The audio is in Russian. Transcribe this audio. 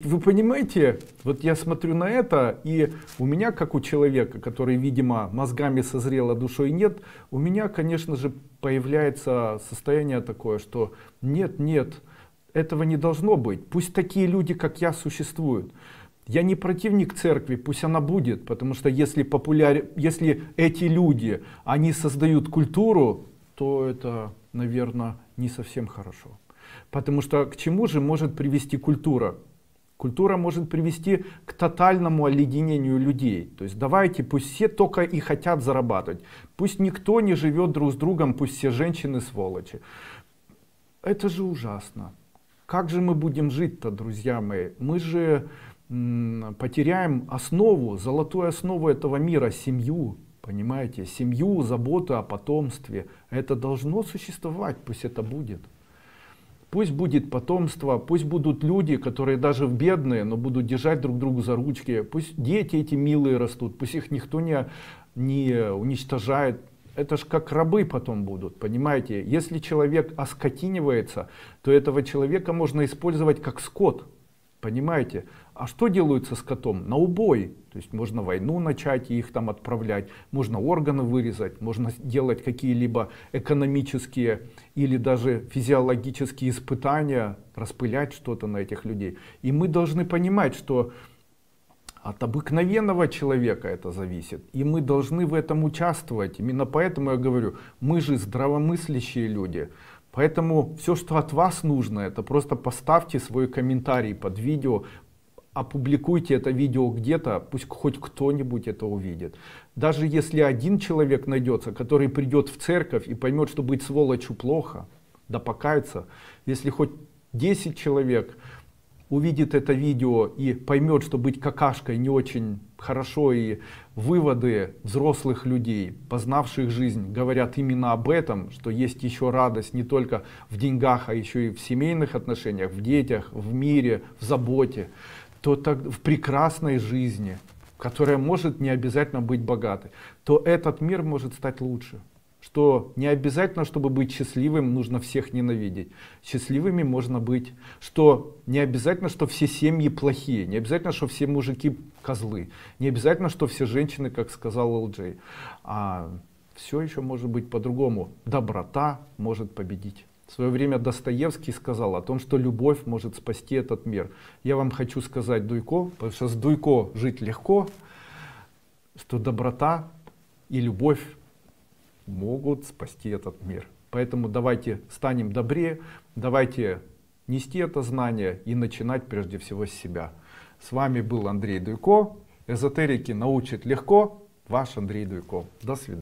Вы понимаете, вот я смотрю на это, и у меня, как у человека, который, видимо, мозгами созрел, а душой нет, у меня, конечно же, появляется состояние такое, что нет, нет, этого не должно быть. Пусть такие люди, как я, существуют. Я не противник церкви, пусть она будет, потому что если, популяр... если эти люди, они создают культуру, то это, наверное, не совсем хорошо. Потому что к чему же может привести культура? Культура может привести к тотальному оледенению людей. То есть давайте, пусть все только и хотят зарабатывать. Пусть никто не живет друг с другом, пусть все женщины сволочи. Это же ужасно. Как же мы будем жить-то, друзья мои? Мы же потеряем основу, золотую основу этого мира, семью. Понимаете? Семью, заботу о потомстве. Это должно существовать, пусть это будет. Пусть будет потомство, пусть будут люди, которые даже бедные, но будут держать друг другу за ручки. Пусть дети эти милые растут, пусть их никто не, не уничтожает. Это ж как рабы потом будут, понимаете? Если человек оскотинивается, то этого человека можно использовать как скот. Понимаете? А что делают со скотом? На убой. То есть можно войну начать и их там отправлять, можно органы вырезать, можно делать какие-либо экономические или даже физиологические испытания, распылять что-то на этих людей. И мы должны понимать, что от обыкновенного человека это зависит. И мы должны в этом участвовать. Именно поэтому я говорю, мы же здравомыслящие люди. Поэтому все, что от вас нужно, это просто поставьте свой комментарий под видео, опубликуйте это видео где-то, пусть хоть кто-нибудь это увидит. Даже если один человек найдется, который придет в церковь и поймет, что быть сволочью плохо, да покается. Если хоть 10 человек увидит это видео и поймет, что быть какашкой не очень хорошо, и выводы взрослых людей, познавших жизнь, говорят именно об этом, что есть еще радость не только в деньгах, а еще и в семейных отношениях, в детях, в мире, в заботе, то так, в прекрасной жизни, которая может не обязательно быть богатой, то этот мир может стать лучше. Что не обязательно, чтобы быть счастливым, нужно всех ненавидеть. Счастливыми можно быть. Что не обязательно, что все семьи плохие. Не обязательно, что все мужики козлы. Не обязательно, что все женщины, как сказал ЛД. А все еще может быть по-другому. Доброта может победить. В свое время Достоевский сказал о том, что любовь может спасти этот мир. Я вам хочу сказать, Дуйко, потому что с Дуйко жить легко, что доброта и любовь могут спасти этот мир. Поэтому давайте станем добрее, давайте нести это знание и начинать прежде всего с себя. С вами был Андрей Дуйко. Эзотерики научат легко. Ваш Андрей Дуйко. До свидания.